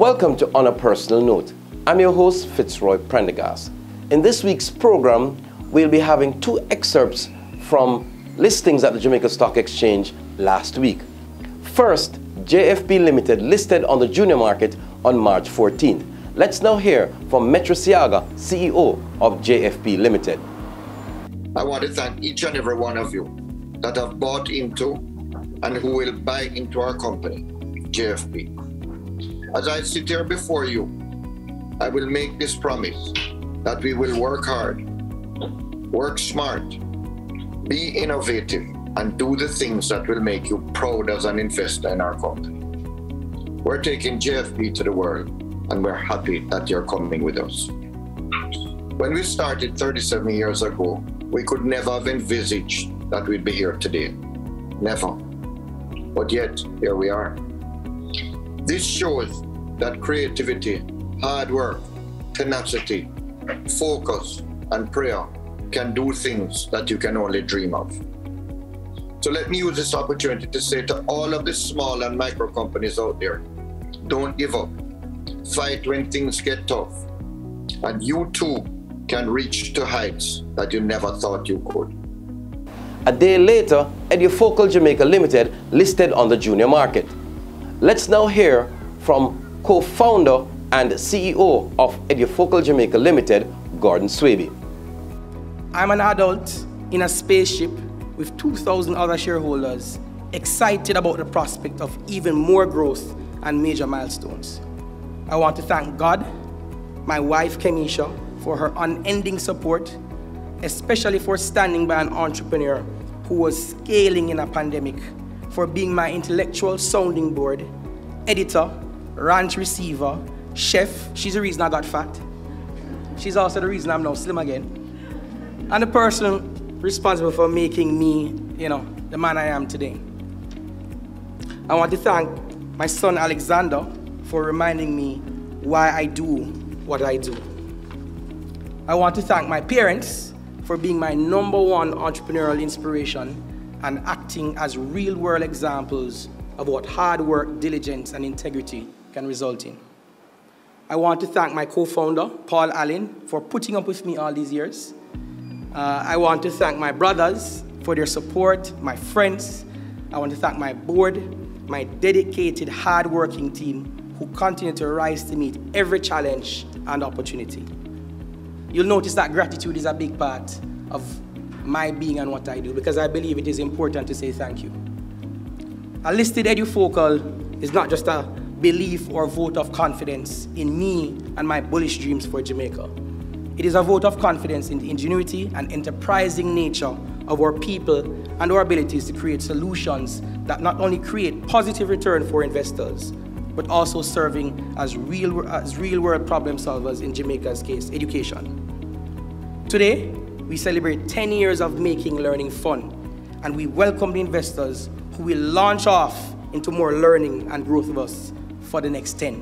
Welcome to On a Personal Note. I'm your host, Fitzroy Prendergast. In this week's program, we'll be having two excerpts from listings at the Jamaica Stock Exchange last week. First, JFP Limited listed on the junior market on March 14th. Let's now hear from Metro Siaga, CEO of JFP Limited. I want to thank each and every one of you that have bought into and who will buy into our company, JFP. As I sit here before you, I will make this promise that we will work hard, work smart, be innovative, and do the things that will make you proud as an investor in our company. We're taking JFP to the world, and we're happy that you're coming with us. When we started 37 years ago, we could never have envisaged that we'd be here today. Never. But yet, here we are. This shows that creativity, hard work, tenacity, focus, and prayer can do things that you can only dream of. So let me use this opportunity to say to all of the small and micro companies out there don't give up. Fight when things get tough. And you too can reach to heights that you never thought you could. A day later, Edufocal Jamaica Limited listed on the junior market. Let's now hear from co-founder and CEO of Edufocal Jamaica Limited, Gordon Swaby. I'm an adult in a spaceship with 2,000 other shareholders, excited about the prospect of even more growth and major milestones. I want to thank God, my wife Kenisha, for her unending support, especially for standing by an entrepreneur who was scaling in a pandemic, for being my intellectual sounding board, editor, ranch receiver, chef. She's the reason I got fat. She's also the reason I'm now slim again. And the person responsible for making me, you know, the man I am today. I want to thank my son Alexander for reminding me why I do what I do. I want to thank my parents for being my number one entrepreneurial inspiration and acting as real world examples of what hard work, diligence, and integrity can result in. I want to thank my co-founder, Paul Allen, for putting up with me all these years. Uh, I want to thank my brothers for their support, my friends. I want to thank my board, my dedicated, hard working team who continue to rise to meet every challenge and opportunity. You'll notice that gratitude is a big part of my being and what I do because I believe it is important to say thank you. A listed edufocal is not just a belief or vote of confidence in me and my bullish dreams for Jamaica. It is a vote of confidence in the ingenuity and enterprising nature of our people and our abilities to create solutions that not only create positive return for investors, but also serving as real, as real world problem solvers in Jamaica's case, education. Today, we celebrate 10 years of making learning fun, and we welcome the investors who will launch off into more learning and growth of us for the next 10.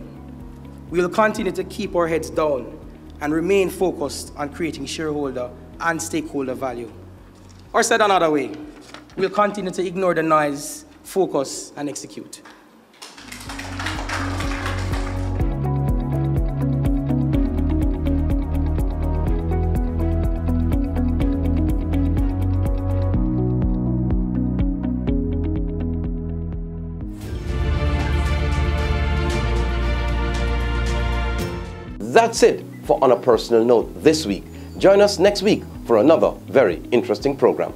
We will continue to keep our heads down and remain focused on creating shareholder and stakeholder value. Or said another way, we'll continue to ignore the noise, focus, and execute. That's it for On a Personal Note this week. Join us next week for another very interesting program.